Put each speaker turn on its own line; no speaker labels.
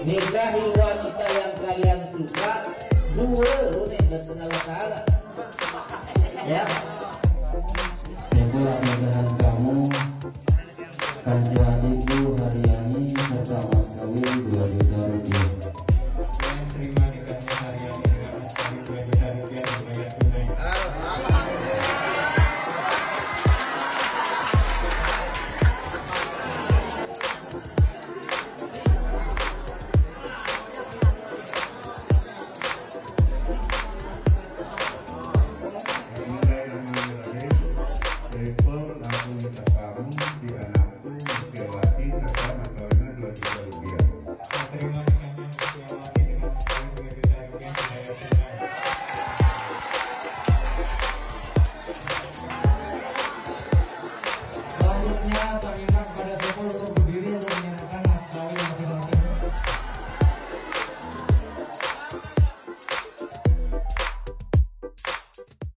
Nikahi wanita yang kalian suka Dua unik dan senang salah Ya.
Sebuah pernikahan kamu Kanjeng adikku Haryani serta Mas Kawin 2 juta rupiah.
Yang terima nikahnya Haryani
tertarung di anakku lagi serta Nagawina dua juta rupiah.
Terima
Selanjutnya,